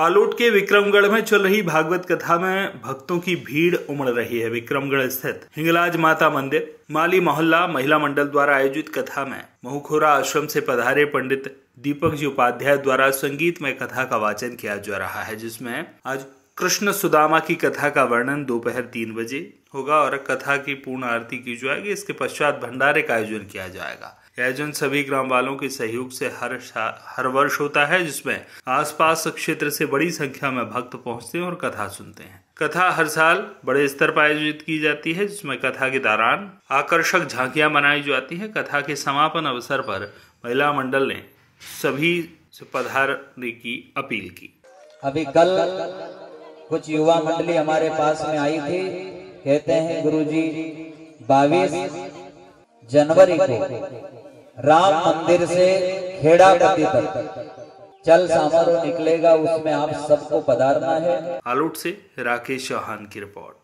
आलोट के विक्रमगढ़ में चल रही भागवत कथा में भक्तों की भीड़ उमड़ रही है विक्रमगढ़ स्थित हिंगलाज माता मंदिर, माली मोहल्ला महिला मंडल द्वारा आयोजित कथा में महुखोरा आश्रम से पधारे पंडित दीपक जी उपाध्याय द्वारा संगीत में कथा का वाचन किया जा रहा है, जिसमें आज कृष्ण सुदामा की कथा का वर्णन दोपहर तीन बजे होगा और कथा की पूर्ण आरती की जाएगी इसके पश्चात भंडारे का आयोजन किया जाएगा। आयोजन सभी ग्राम वालों के सहयोग से हर हर वर्ष होता है, जिसमें आसपास क्षेत्र से बड़ी संख्या में भक्त पहुँचते हैं और कथा सुनते हैं। कथा हर साल बड़े स्तर पर आयोजित की जाती है, जिसमें कथा के दौरान आकर्षक झांकियाँ मनाई जाती हैं। कथा के समापन अवसर पर महिला मंडल ने सभी से पधारने की अपील की। अभी कल कुछ युवा मंडली हमारे पास में आई थी। कहते हैं, गुरुजी जी जनवरी को राम मंदिर से खेड़ापति तक। चल समारोह निकलेगा, उसमें आप सबको पधारना है। आलोट से राकेश चौहान की रिपोर्ट।